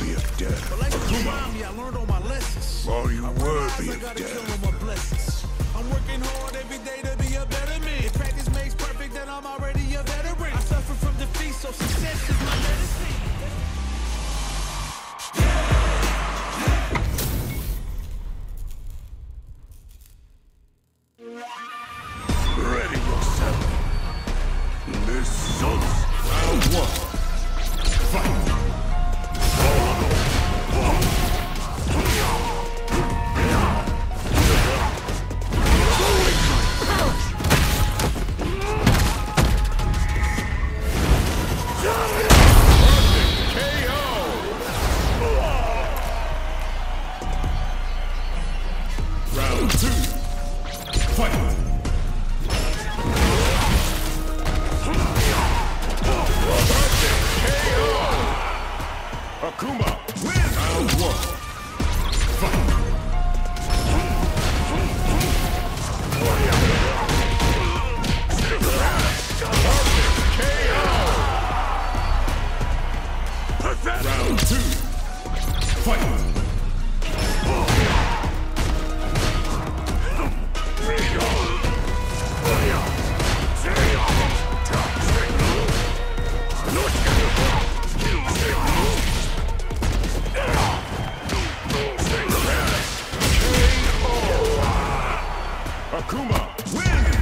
I learned all my lessons. Are you I worthy of death? kill all my blessings. I'm working hard every day to be a better man. If practice makes perfect, then I'm already a veteran. I suffer from defeat, so success is my medicine. Ready yourself. This sucks. Round one. Akuma wins round one. Round two. Fight. Akuma wins.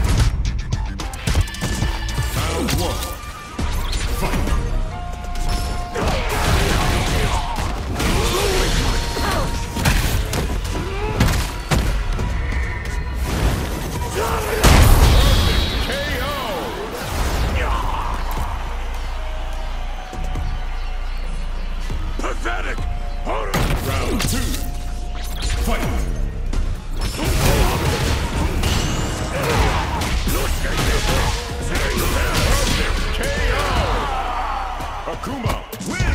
Round one. Pathetic! Round two. Fight! Akuma!